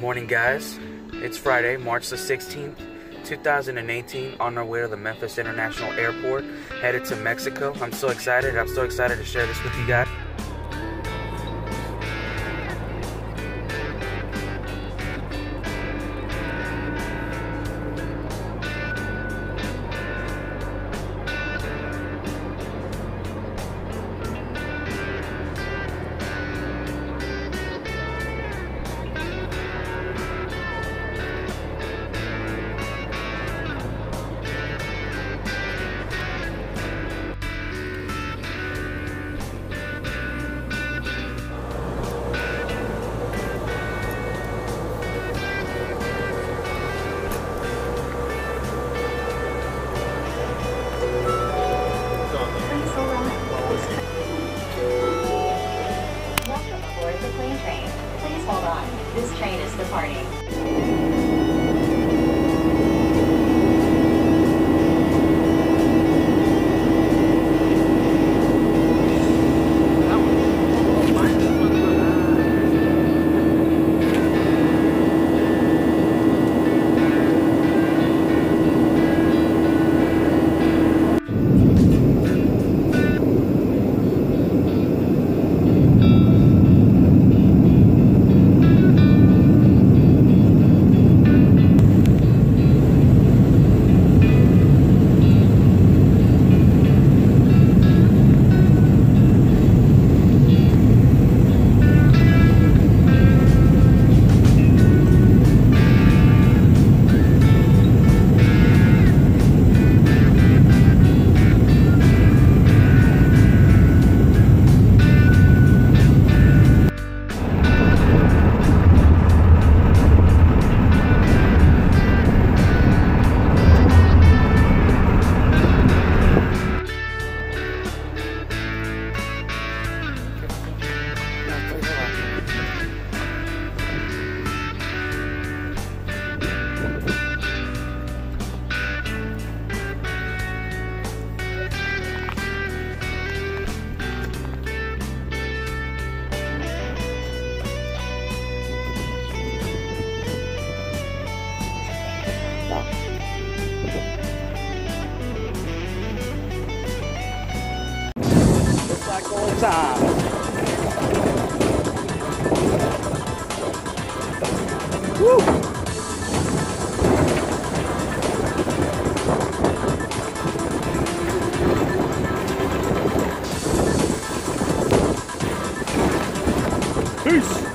Morning, guys. It's Friday, March the 16th, 2018, on our way to the Memphis International Airport, headed to Mexico. I'm so excited. I'm so excited to share this with you guys. This train is departing. Time. Woo! Peace!